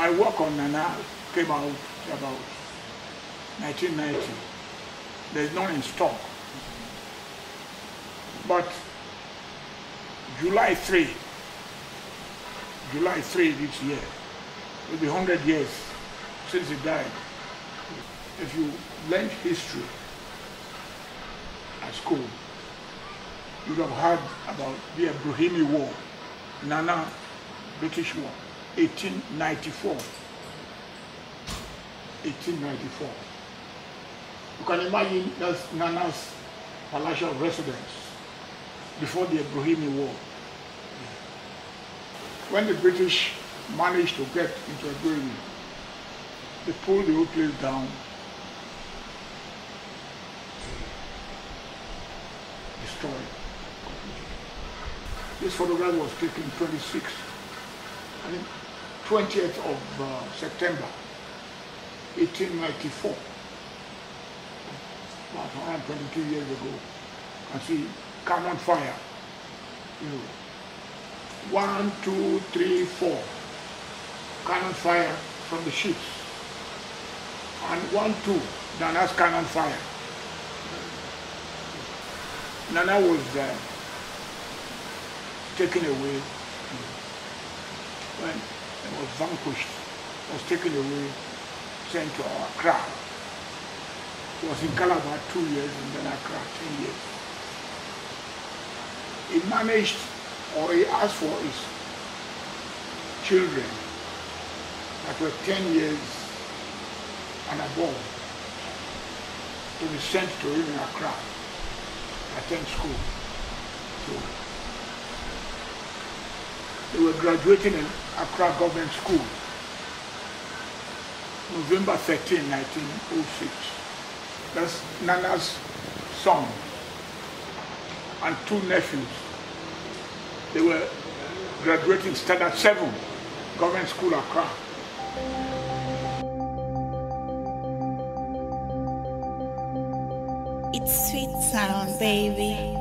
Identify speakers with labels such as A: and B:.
A: My work on Nana came out about 1990. There's none in stock. But July 3, July 3 this year, will be 100 years since he died. If you learn history at school, you would have heard about the Ebrohimi War, Nana British War, 1894. 1894. You can imagine that's Nana's palatial residence before the Ebrohimi War. When the British managed to get into Ebrohimi, they pulled the whole place down, destroyed. This photograph was taken 26, I think 20th of uh, September, 1894 about 122 years ago, and see cannon fire. You know, one, two, three, four. Cannon fire from the ships, and one, two, Nana's cannon fire. Nana was uh, taken away. When he was vanquished, was taken away, sent to Accra. He was in Calabar two years and then Accra 10 years. He managed or he asked for his children that were 10 years and above to be sent to him in Accra, attend school. So they were graduating in Accra Government School, November 13, 1906. That's Nana's son and two nephews. They were graduating standard seven, government school Accra.
B: It's sweet sound, baby.